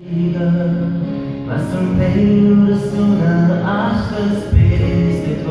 Was zum un peiul sună astăzi peste tot